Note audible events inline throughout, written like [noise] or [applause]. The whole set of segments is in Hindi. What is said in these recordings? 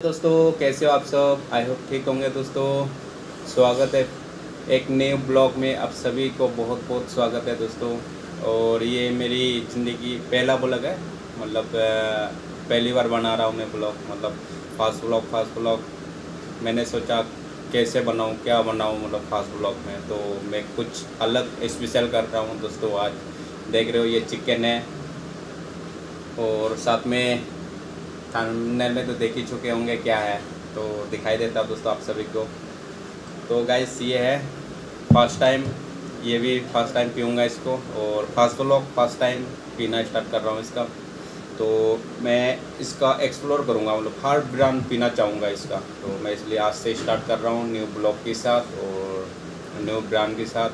दोस्तों, कैसे हो आप सब? आई होप ठीक होंगे दोस्तों। स्वागत है एक नए ब्लॉग में। आप सभी को बहुत बहुत स्वागत है दोस्तों। और ये मेरी ज़िंदगी पहला ब्लॉग है। मतलब पहली बार बना रहा हूँ मैं ब्लॉग मतलब फास्ट ब्लॉग फास्ट ब्लॉग मैंने सोचा कैसे बनाऊँ, क्या बनाऊँ मतलब फास्ट ब्लॉग में। तो मैं कुछ अलग स्पेशल कर रहा हूँ दोस्तों आज। देख रहे हो ये चिकन है। और साथ में थंबनेल में तो देख ही चुके होंगे क्या है तो दिखाई देता है दोस्तों आप सभी को। तो गाइस ये है फ़र्स्ट टाइम ये भी फ़र्स्ट टाइम पीऊँगा इसको और फ़र्स्ट व्लॉग फ़र्स्ट टाइम पीना स्टार्ट कर रहा हूँ इसका। तो मैं इसका एक्सप्लोर करूँगा मतलब हर ब्रांड पीना चाहूँगा इसका। तो मैं इसलिए आज से स्टार्ट कर रहा हूँ न्यू ब्लॉग के साथ और न्यू ब्रांड के साथ।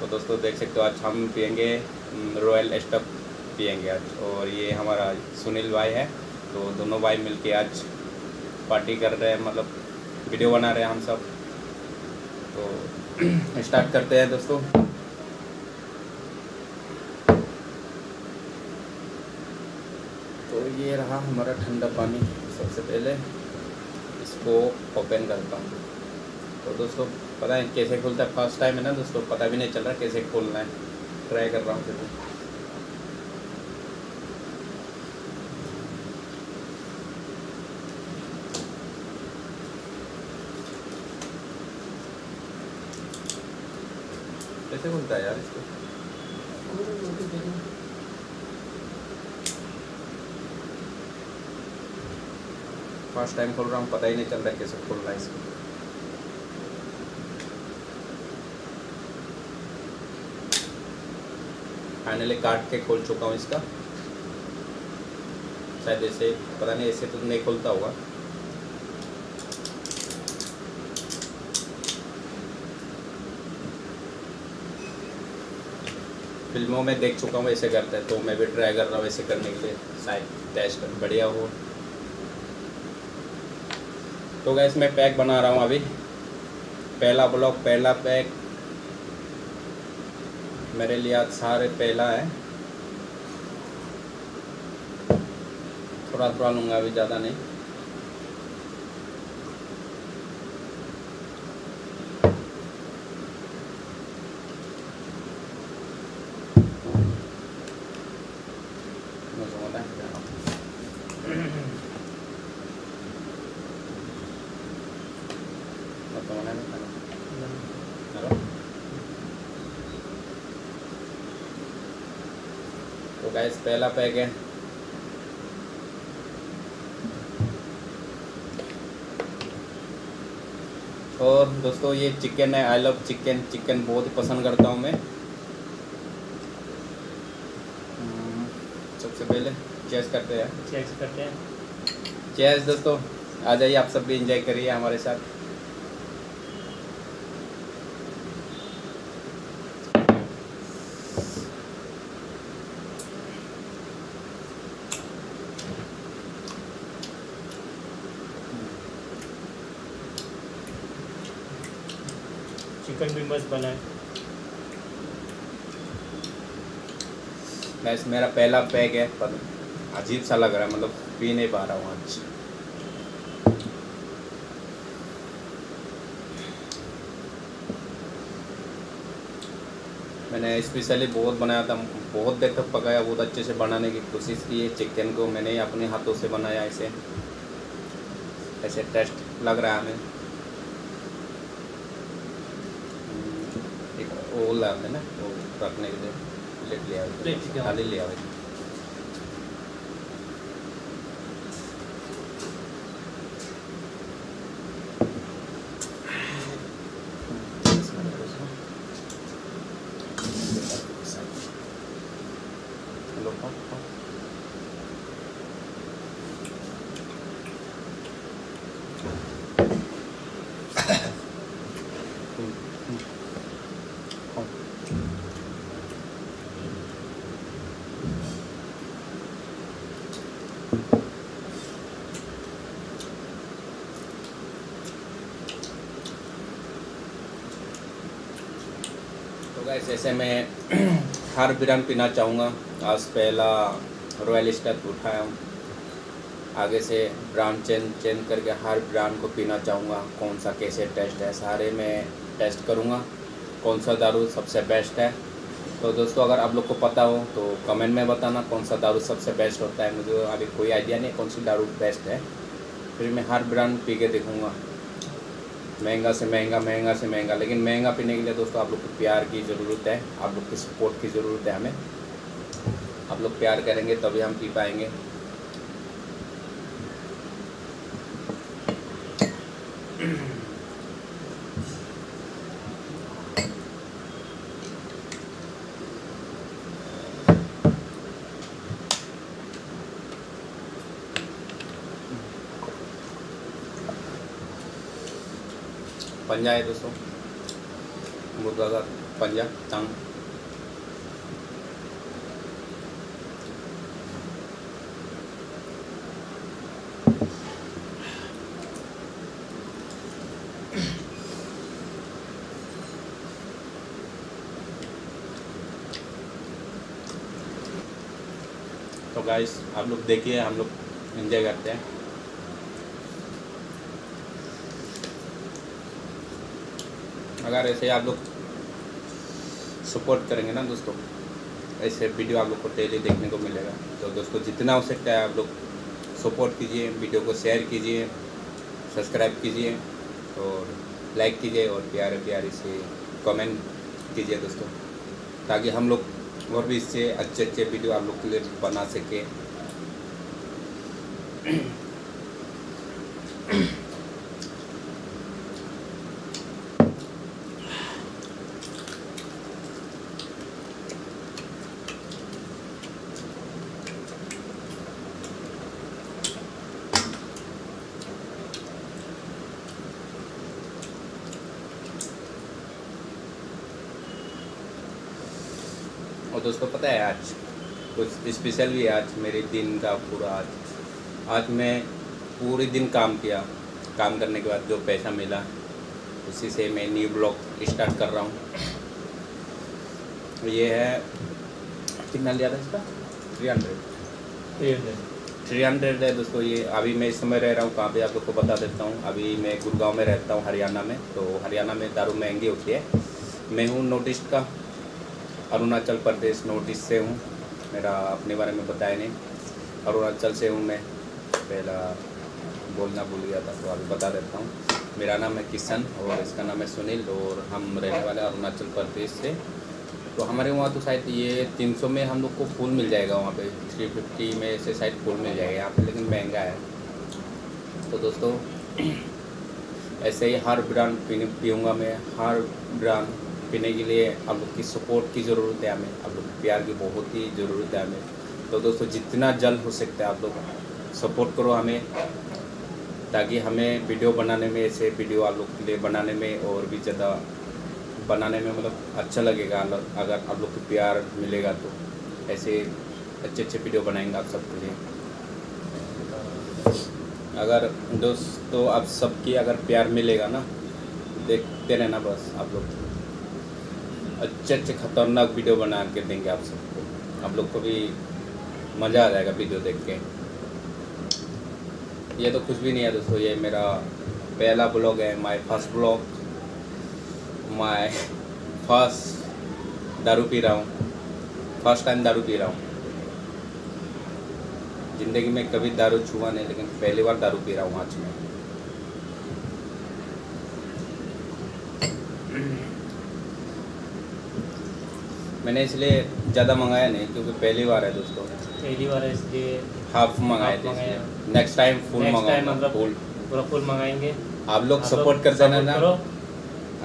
तो दोस्तों देख सकते हो, आज हम पियेंगे रॉयल स्टफ़ पियेंगे आज। और ये हमारा सुनील भाई है। तो दोनों भाई मिलके आज पार्टी कर रहे हैं मतलब वीडियो बना रहे हैं हम सब। तो [clears throat] स्टार्ट करते हैं दोस्तों। तो ये रहा हमारा ठंडा पानी सबसे पहले। इसको ओपन करता हूँ। तो दोस्तों, पता है कैसे खुलता है? फ़र्स्ट टाइम है ना दोस्तों, पता भी नहीं चल रहा कैसे खोलना है। ट्राई कर रहा हूँ फिर भी। कैसे खुलता है यार इसको? फ़र्स्ट टाइम खोल रहा हूँ, पता ही नहीं चल रहा है कैसे खोलना है इसको। फाइनली काट के खोल चुका हूँ इसका। शायद ऐसे, पता नहीं, ऐसे तो नहीं खोलता होगा। फ़िल्मों में देख चुका हूँ ऐसे करते हैं तो मैं भी ट्राई कर रहा हूँ ऐसे करने के लिए। शायद टेस्ट बढ़िया हो। तो गैस मैं पैक बना रहा हूँ अभी। पहला ब्लॉक पहला पैक मेरे लिए आज सारे पहला है। थोड़ा थोड़ा लूँगा अभी, ज़्यादा नहीं। तो गैस पहला पैक है। और दोस्तों ये चिकन है आई लव चिकन चिकन बहुत ही पसंद करता हूँ मैं। हम्म, सबसे पहले चेस करते हैं। चेक करते हैं। चेस दोस्तों। आ जाइए आप सब भी एंजॉय करिए हमारे साथ। मस्त बना है। गैस मेरा पहला पैक है, पर अजीब सा लग रहा है मतलब पी नहीं पा रहा हूँ आज। मैंने स्पेशली बहुत बनाया था, बहुत देर तक पकाया, बहुत अच्छे से बनाने की कोशिश की है चिकन को मैंने अपने हाथों से बनाया, ऐसे ऐसे टेस्ट लग रहा है हमें। हम्म, एक वो ना रखने के लिए प्लेट लिया? थाली लिया हुआ गैस ऐसे मैं [clears throat] हर ब्रांड पीना चाहूँगा, आज पहला रॉयल स्टार उठाया हूँ। आगे से ब्रांड चेंज चेंज करके हर ब्रांड को पीना चाहूँगा, कौन सा कैसे टेस्ट है, सारे मैं टेस्ट करूँगा, कौन सा दारू सबसे बेस्ट है। तो दोस्तों, अगर आप लोग को पता हो तो कमेंट में बताना कौन सा दारू सबसे बेस्ट होता है। मुझे अभी कोई आइडिया नहीं कौन सी दारू बेस्ट है। फिर मैं हर ब्रांड पी के देखूँगा। महँगा से महँगा महँगा से महँगा। लेकिन महँगा पीने के लिए दोस्तों, आप लोग को प्यार की ज़रूरत है। आप लोग की सपोर्ट की ज़रूरत है हमें। आप लोग प्यार करेंगे, तभी हम पी पाएँगे। पंजा है दोस्तों। मुर्गा का पंजा, टंग। तो गाइस आप लोग देखिए, हम लोग एंजॉय करते हैं। अगर ऐसे आप लोग सपोर्ट करेंगे ना दोस्तों, ऐसे वीडियो आप लोग को डेली देखने को मिलेगा। तो दोस्तों, जितना हो सकता है आप लोग सपोर्ट कीजिए वीडियो को शेयर कीजिए सब्सक्राइब कीजिए और लाइक कीजिए और प्यारे प्यारे से कमेंट कीजिए दोस्तों, ताकि हम लोग और भी इससे अच्छे अच्छे वीडियो आप लोग के लिए बना सके। दोस्तों पता है आज? कुछ स्पेशल भी आज मेरे दिन का पूरा आज। आज मैं पूरे दिन काम किया। काम करने के बाद जो पैसा मिला उसी से मैं न्यू ब्लॉग स्टार्ट कर रहा हूँ। ये है कितना लिया था इसका? थ्री हंड्रेड ये ले। थ्री हंड्रेड है दोस्तों ये अभी मैं इस समय रह रहा हूँ कहाँ पे आप लोग को बता देता हूँ। अभी मैं गुड़गांव में रहता हूँ हरियाणा में तो हरियाणा में दारू महँगी होती है। मैं हूँ नॉर्थ ईस्ट का। अरुणाचल प्रदेश नॉर्थ ईस्ट से हूँ। मेरा अपने बारे में बताया नहीं। अरुणाचल से हूँ मैं। पहला बोलना भूल गया था तो अभी बता देता हूँ। मेरा नाम है किशन और इसका नाम है सुनील और हम रहने वाले अरुणाचल प्रदेश से। तो हमारे वहाँ तो शायद ये 300 में हम लोग को फूल मिल जाएगा वहाँ पे। 350 में से शायद फूल मिल जाएगा यहाँ पे, लेकिन महँगा है। तो दोस्तों, [clears throat] ऐसे ही हर ब्रांड पीने पीऊँगा मैं। हर ब्रांड पीने के लिए आप लोग की सपोर्ट की ज़रूरत है हमें। आप लोग प्यार की बहुत ही ज़रूरत है हमें। तो दोस्तों, जितना जल्द हो सकता है आप लोग सपोर्ट करो हमें, ताकि हमें वीडियो बनाने में, ऐसे वीडियो आप लोग के लिए बनाने में और भी ज़्यादा बनाने में मतलब अच्छा लगेगा। अगर आप लोग को प्यार मिलेगा तो ऐसे अच्छे अच्छे वीडियो बनाएँगे आप सबके लिए। अगर दोस्तों, आप सबकी अगर प्यार मिलेगा ना, देखते रहना बस आप लोग। अच्छे अच्छे खतरनाक वीडियो बना के देंगे आप सबको। आप लोग को भी मज़ा आ जाएगा वीडियो देख के। ये तो कुछ भी नहीं है दोस्तों, ये मेरा पहला ब्लॉग है my first blog my first दारू पी रहा हूँ। फ़र्स्ट टाइम दारू पी रहा हूँ। ज़िंदगी में कभी दारू छुआ नहीं, लेकिन पहली बार दारू पी रहा हूँ आज मैं। मैंने इसलिए ज़्यादा मंगाया नहीं क्योंकि पहली बार है दोस्तों। पहली बार है इसलिए हाफ़ मंगाए थे नेक्स्ट टाइम फुल मतलब पूरा फुल मंगाएँगे। आप लोग सपोर्ट कर देना ना।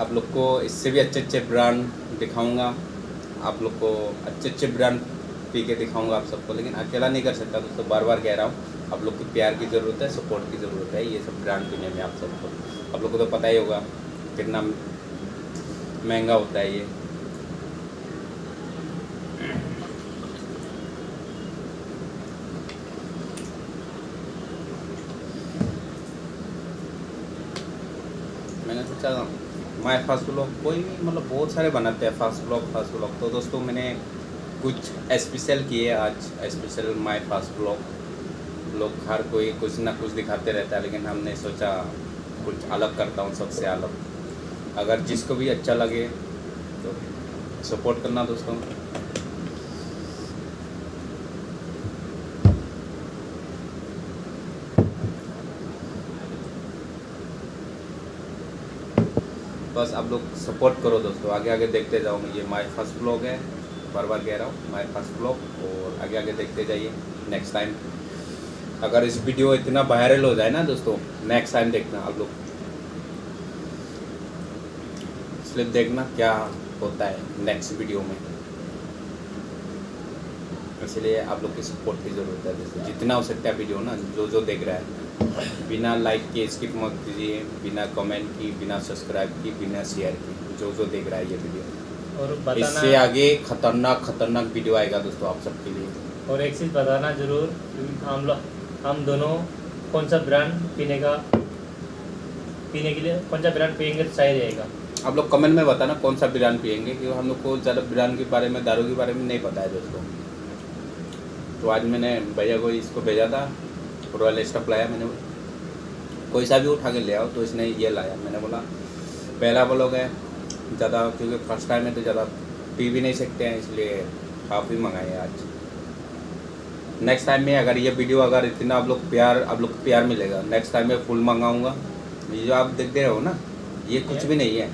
आप लोग को इससे भी अच्छे अच्छे ब्रांड दिखाऊँगा। आप लोग को अच्छे अच्छे ब्रांड पी के दिखाऊँगा आप सबको लेकिन अकेला नहीं कर सकता दोस्तों बार बार कह रहा हूँ। आप लोग को प्यार की ज़रूरत है सपोर्ट की ज़रूरत है ये सब ब्रांड पीने में आप सबको। आप लोग को तो पता ही होगा कितना महँगा होता है ये। मैंने सोचा माय फास्ट ब्लॉग कोई भी मतलब बहुत सारे बनाते हैं फास्ट ब्लॉग फास्ट ब्लॉग तो दोस्तों, मैंने कुछ स्पेशल किए आज स्पेशल माय फास्ट ब्लॉग लोग हर कोई कुछ ना कुछ दिखाते रहता है, लेकिन हमने सोचा कुछ अलग करता हूँ, सबसे अलग। अगर जिसको भी अच्छा लगे तो सपोर्ट करना दोस्तों। बस आप लोग सपोर्ट करो दोस्तों। आगे आगे देखते जाओ। ये माय फ़र्स्ट ब्लॉग है। बार बार कह रहा हूँ माय फ़र्स्ट ब्लॉग और आगे आगे देखते जाइए। नेक्स्ट टाइम अगर इस वीडियो इतना वायरल हो जाए ना दोस्तों नेक्स्ट टाइम देखना आप लोग। स्लिप देखना क्या होता है नेक्स्ट वीडियो में। इसलिए आप लोग की सपोर्ट की ज़रूरत है। जैसे जितना हो सकता है वीडियो ना जो जो देख रहा है। बिना लाइक के स्किप मत कीजिए बिना कमेंट की बिना सब्सक्राइब की बिना शेयर की जो जो देख रहा है ये वीडियो और इससे आगे खतरनाक खतरनाक वीडियो आएगा दोस्तों आप सबके लिए। और एक चीज़ बताना ज़रूर हम लोग हम दोनों कौन सा ब्रांड पीने का पीने के लिए कौन सा ब्रांड पियेंगे तो सही रहेगा। आप लोग कमेंट में बताना कौन सा ब्रांड पियेंगे क्योंकि हम लोग को ज़्यादा ब्रांड के बारे में दारू के बारे में नहीं पता है दोस्तों। तो आज मैंने भैया को इसको भेजा था रॉयल स्टफ़ लाया मैंने। कोई सा भी उठा के ले आओ तो इसने ये लाया। मैंने बोला, पहला ब्लॉग है, ज़्यादा क्योंकि फ़र्स्ट टाइम है तो ज़्यादा पी भी नहीं सकते हैं, इसलिए काफ़ी मंगाए आज। नेक्स्ट टाइम में अगर ये वीडियो अगर इतना आप लोग प्यार, आप लोग प्यार मिलेगा नेक्स्ट टाइम में फुल मंगाऊँगा। ये जो आप देखते रहो ना, ये कुछ भी नहीं है।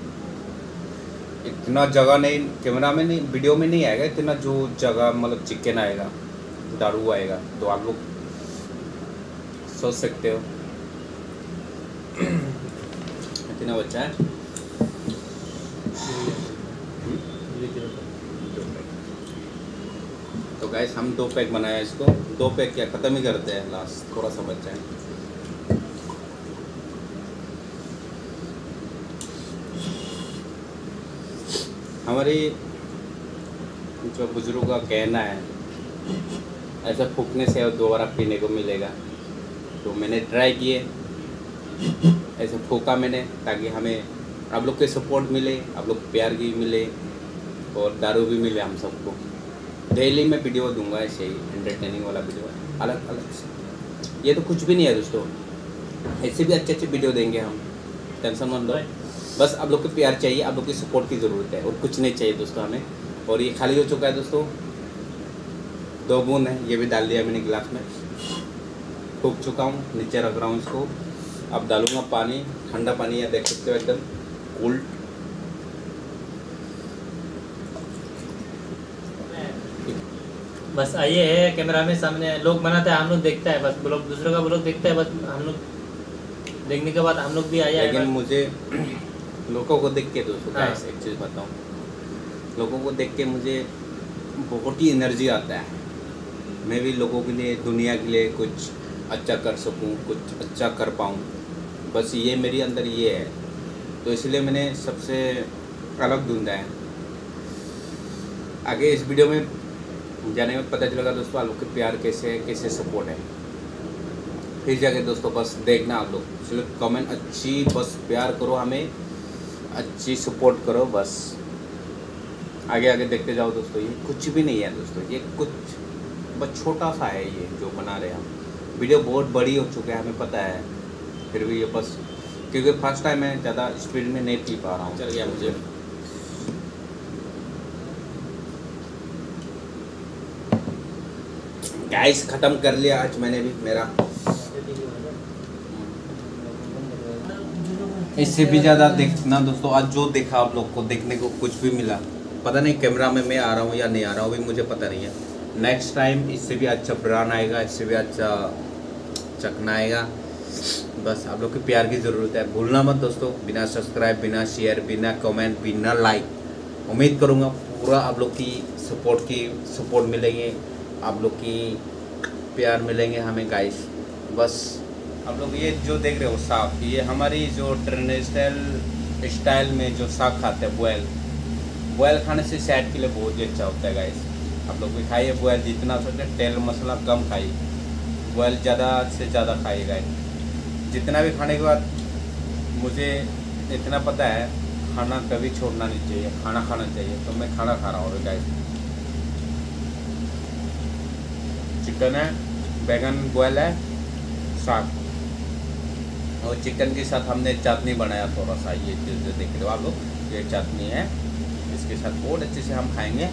इतना जगह नहीं कैमरा में नहीं वीडियो में नहीं आएगा, इतना जो जगह मतलब चिकन आएगा। दारू आएगा तो आप लोग सोच सकते हो। [clears throat] इतना बच्चा है। तो गैस हम दो पैक बनाया इसको। दो पैक क्या, ख़त्म ही करते हैं लास्ट थोड़ा सा बच्चा है। हमारी जो बुज़ुर्ग का कहना है ऐसा फूकने से और दोबारा पीने को मिलेगा। तो मैंने ट्राई किए। ऐसे फूका मैंने ताकि हमें, आप लोग के सपोर्ट मिले, आप लोग प्यार भी मिले और दारू भी मिले हम सबको। डेली मैं वीडियो दूँगा ऐसे ही एंटरटेनिंग वाला वीडियो अलग अलग से। ये तो कुछ भी नहीं है दोस्तों। ऐसे भी अच्छे अच्छे वीडियो देंगे हम। टेंशन मत लो। बस आप लोग को प्यार चाहिए, आप लोग की सपोर्ट की ज़रूरत है और कुछ नहीं चाहिए दोस्तों हमें। और ये खाली हो चुका है दोस्तों। दो बूंद है ये भी डाल दिया मैंने गिलास में। फूक चुका हूँ नीचे रख रहा हूँ इसको। अब डालूँगा पानी ठंडा पानी है देख सकते हो एकदम कूल्ड बस आइए है कैमरा में सामने लोग बनाते हैं हम लोग देखते हैं बस लोग दूसरों का लोग देखते हैं बस हम लोग देखने के बाद हम लोग भी आए लेकिन मुझे लोगों को देख के दोस्तों हाँ। एक चीज़ बताऊँ। लोगों को देख के मुझे बहुत ही एनर्जी आता है। मैं भी लोगों के लिए, दुनिया के लिए कुछ अच्छा कर सकूँ, कुछ अच्छा कर पाऊँ। बस ये मेरे अंदर ये है। तो इसलिए मैंने सबसे अलग ढूंढा है। आगे इस वीडियो में जाने में पता चलेगा दोस्तों, आप लोग के प्यार कैसे है कैसे सपोर्ट है। फिर जाके दोस्तों बस देखना आप लोग। सिर्फ़ कमेंट अच्छी, बस प्यार करो हमें। अच्छी सपोर्ट करो, बस। आगे आगे देखते जाओ दोस्तों, ये कुछ भी नहीं है दोस्तों, ये कुछ बस छोटा सा है ये जो बना रहे हम। वीडियो बहुत बड़ी हो चुकी है हमें पता है। फिर भी ये बस क्योंकि फ़र्स्ट टाइम मैं ज़्यादा स्पीड में नहीं पी पा रहा हूँ। चल गया मुझे। गैस ख़त्म कर लिया आज मैंने भी मेरा। इससे भी ज़्यादा देखना दोस्तों आज जो देखा आप लोग को देखने को कुछ भी मिला। पता नहीं कैमरा में मैं आ रहा हूँ या नहीं आ रहा हूँ अभी मुझे पता नहीं है। नेक्स्ट टाइम इससे भी अच्छा ब्रांड आएगा, इससे भी अच्छा चखना आएगा बस, आप लोग के प्यार की ज़रूरत है। भूलना मत दोस्तों, बिना सब्सक्राइब बिना शेयर बिना कमेंट बिना लाइक उम्मीद करूँगा पूरा आप लोग की सपोर्ट की सपोर्ट मिलेंगे, आप लोग की प्यार मिलेंगे हमें गाइस बस, आप लोग ये जो देख रहे हो, साग, ये हमारी जो ट्रेडिशनल स्टाइल में जो साग खाते हैं बॉयल बॉयल खाने से सेहत के लिए बहुत ही अच्छा होता है गाइस आप लोग भी खाइए बॉयल जितना सके तेल मसाला कम खाइए। बॉयल ज़्यादा से ज़्यादा खाइए गाइस जितना भी खाने के बाद मुझे इतना पता है, खाना कभी छोड़ना नहीं चाहिए, खाना खाना चाहिए। तो मैं खाना खा रहा हूँ गाइस चिकन है बैगन बॉयल है, साग। और चिकन के साथ हमने चटनी बनाया थोड़ा सा, ये जो जो देख रहे हो आप लोग ये चटनी है, इसके साथ बहुत अच्छे से हम खाएँगे।